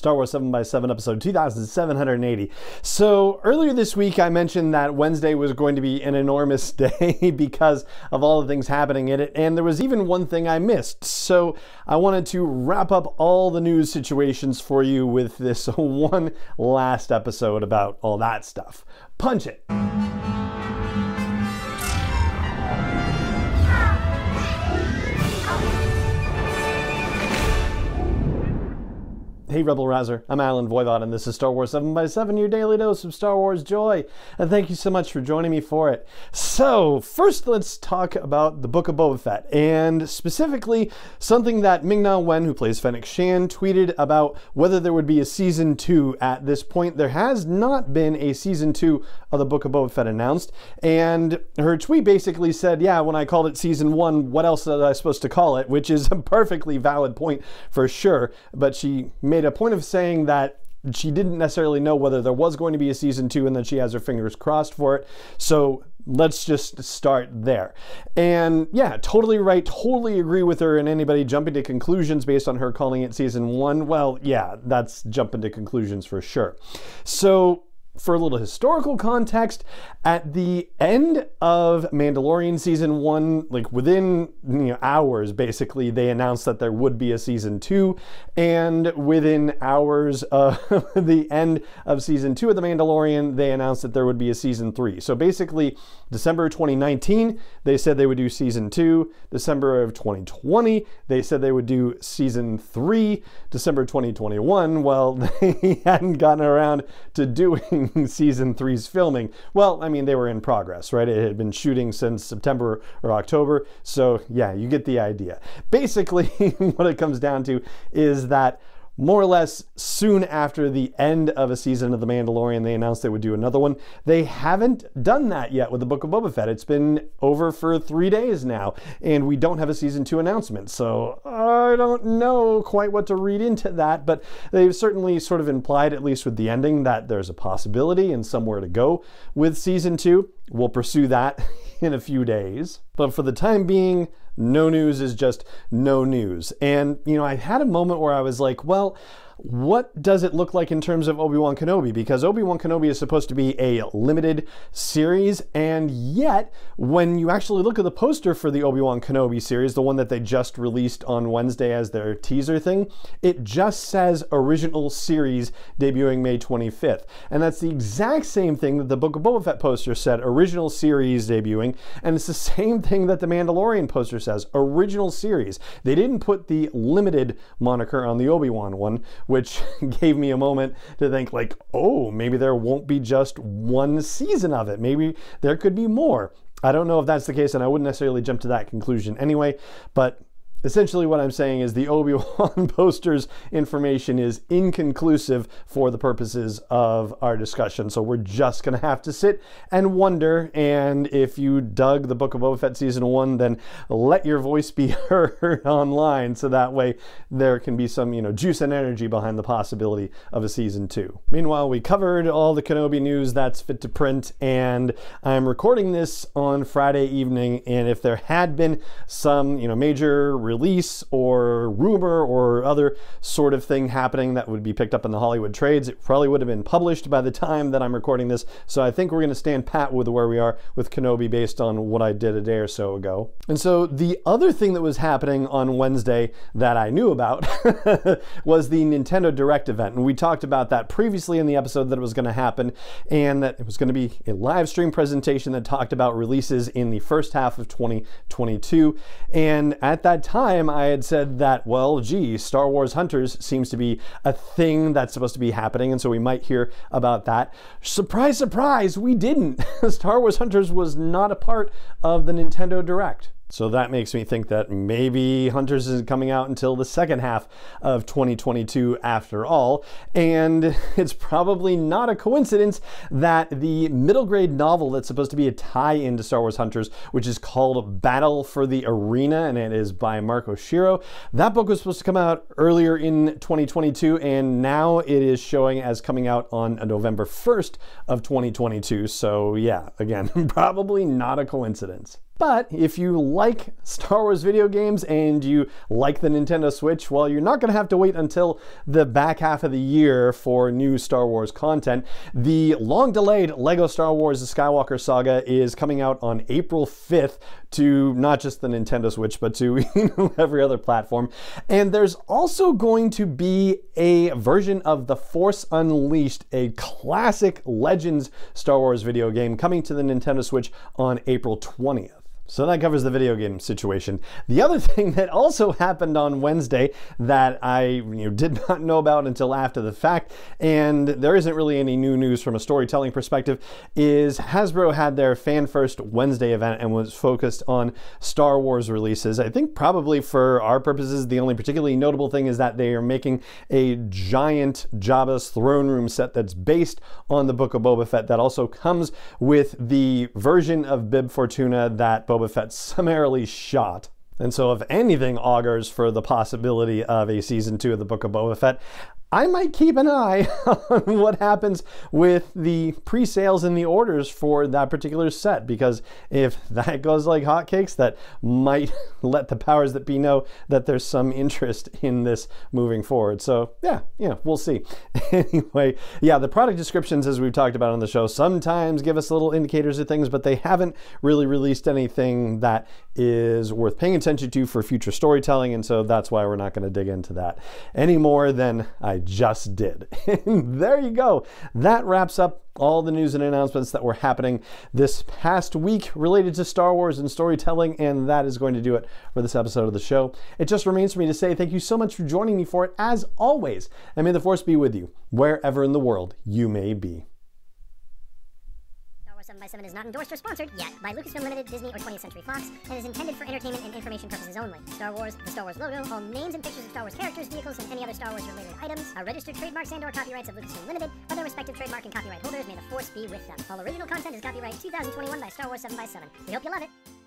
Star Wars 7 by 7 episode 2780. So, earlier this week, I mentioned that Wednesday was going to be an enormous day because of all the things happening in it, and there was even one thing I missed. So, I wanted to wrap up all the news situations for you with this one last episode about all that stuff. Punch it! Hey Rebel Rouser, I'm Allen Voivod, and this is Star Wars 7 by 7 your daily dose of Star Wars joy. And thank you so much for joining me for it. So, first let's talk about the Book of Boba Fett, and specifically something that Ming Na Wen, who plays Fennec Shand, tweeted about whether there would be a season 2 at this point. There has not been a season 2 of the Book of Boba Fett announced, and her tweet basically said, Yeah, when I called it season 1, what else was I supposed to call it? Which is a perfectly valid point for sure, but she made made a point of saying that she didn't necessarily know whether there was going to be a season two and that she has her fingers crossed for it. So let's just start there. And yeah, totally right. Totally agree with her. And anybody jumping to conclusions based on her calling it season one, well, yeah, that's jumping to conclusions for sure. So for a little historical context, at the end of Mandalorian season one, like within you know, hours, basically, they announced that there would be a season two. And within hours of the end of season two of The Mandalorian, they announced that there would be a season three. So basically, December 2019, they said they would do season two. December of 2020, they said they would do season three. December 2021, well, they hadn't gotten around to doing season three's filming. Well, I mean, they were in progress, right? It had been shooting since September or October. So, yeah, you get the idea. Basically, what it comes down to is that more or less soon after the end of a season of The Mandalorian, they announced they would do another one. They haven't done that yet with the Book of Boba Fett. It's been over for three days now, and we don't have a season two announcement. So I don't know quite what to read into that, but they've certainly sort of implied, at least with the ending, that there's a possibility and somewhere to go with season two. We'll pursue that in a few days. But for the time being, no news is just no news. And, you know, I had a moment where I was like, well, what does it look like in terms of Obi-Wan Kenobi? Because Obi-Wan Kenobi is supposed to be a limited series, and yet, when you actually look at the poster for the Obi-Wan Kenobi series, the one that they just released on Wednesday as their teaser thing, it just says original series debuting May 25th. And that's the exact same thing that the Book of Boba Fett poster said, original series debuting, and it's the same thing that the Mandalorian poster says, original series. They didn't put the limited moniker on the Obi-Wan one, which gave me a moment to think like, oh, maybe there won't be just one season of it. Maybe there could be more. I don't know if that's the case, and I wouldn't necessarily jump to that conclusion anyway, but Essentially, what I'm saying is the Obi Wan posters information is inconclusive for the purposes of our discussion. So we're just going to have to sit and wonder. And if you dug the Book of Boba Fett season one, then let your voice be heard online. So that way there can be some, you know, juice and energy behind the possibility of a season two. Meanwhile, we covered all the Kenobi news that's fit to print. And I'm recording this on Friday evening. And if there had been some, you know, major release or rumor or other sort of thing happening that would be picked up in the Hollywood trades. It probably would have been published by the time that I'm recording this. So I think we're going to stand pat with where we are with Kenobi based on what I did a day or so ago. And so the other thing that was happening on Wednesday that I knew about was the Nintendo Direct event. And we talked about that previously in the episode that it was going to happen and that it was going to be a live stream presentation that talked about releases in the first half of 2022. And at that time, time, I had said that, well, gee, Star Wars Hunters seems to be a thing that's supposed to be happening, and so we might hear about that. Surprise, surprise, we didn't. Star Wars Hunters was not a part of the Nintendo Direct. So that makes me think that maybe Hunters isn't coming out until the second half of 2022 after all. And it's probably not a coincidence that the middle grade novel that's supposed to be a tie in to Star Wars Hunters, which is called Battle for the Arena, and it is by Mark Oshiro, that book was supposed to come out earlier in 2022, and now it is showing as coming out on November 1st of 2022. So yeah, again, probably not a coincidence. But if you like Star Wars video games and you like the Nintendo Switch, well, you're not going to have to wait until the back half of the year for new Star Wars content. The long delayed LEGO Star Wars The Skywalker Saga is coming out on April 5th to not just the Nintendo Switch, but to every other platform. And there's also going to be a version of The Force Unleashed, a classic Legends Star Wars video game coming to the Nintendo Switch on April 20th. So that covers the video game situation. The other thing that also happened on Wednesday that I you know, did not know about until after the fact, and there isn't really any new news from a storytelling perspective, is Hasbro had their Fan First Wednesday event and was focused on Star Wars releases. I think probably for our purposes, the only particularly notable thing is that they are making a giant Jabba's throne room set that's based on the Book of Boba Fett that also comes with the version of Bib Fortuna that Boba Boba Fett summarily shot. And so, if anything augurs for the possibility of a season two of the Book of Boba Fett, I might keep an eye on what happens with the pre sales and the orders for that particular set because if that goes like hotcakes, that might let the powers that be know that there's some interest in this moving forward. So, yeah, yeah, we'll see. anyway, yeah, the product descriptions, as we've talked about on the show, sometimes give us little indicators of things, but they haven't really released anything that is worth paying attention to for future storytelling. And so that's why we're not going to dig into that any more than I just did. there you go. That wraps up all the news and announcements that were happening this past week related to Star Wars and storytelling, and that is going to do it for this episode of the show. It just remains for me to say thank you so much for joining me for it, as always, and may the Force be with you wherever in the world you may be. 7x7 is not endorsed or sponsored yet by Lucasfilm Limited, Disney, or 20th Century Fox, and is intended for entertainment and information purposes only. Star Wars, the Star Wars logo, all names and pictures of Star Wars characters, vehicles, and any other Star Wars related items are registered trademarks and or copyrights of Lucasfilm Limited, or their respective trademark and copyright holders may the force be with them. All original content is copyright 2021 by Star Wars 7 by 7 We hope you love it.